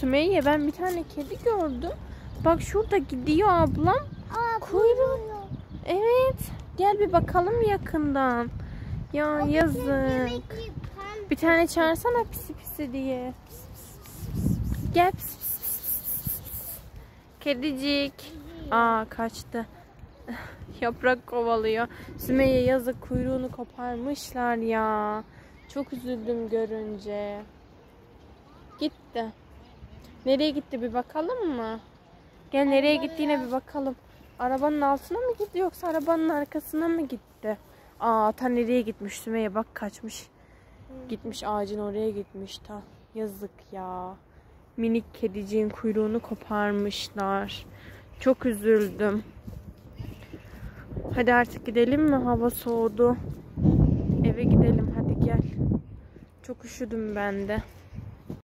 Sümeyye ben bir tane kedi gördüm. Bak şurada gidiyor ablam. Aa, Kuyruğu. Evet. Gel bir bakalım yakından. Ya yazık. Ki kan Bir tane çağırsana pisi pisi diye. Pis, pis, pis. Gel pis, pis. Kedicik. Aa kaçtı. Yaprak kovalıyor. Sümeyye yazık kuyruğunu koparmışlar ya. Çok üzüldüm görünce. Gitti. Nereye gitti bir bakalım mı? Gel nereye gittiğine bir bakalım. Arabanın altına mı gitti yoksa arabanın arkasına mı gitti? Aa ta nereye gitmiş Sümeyye bak kaçmış. Gitmiş ağacın oraya gitmiş ta. Yazık ya. Minik kediciğin kuyruğunu koparmışlar. Çok üzüldüm. Hadi artık gidelim mi? Hava soğudu. Eve gidelim hadi gel. Çok üşüdüm ben de.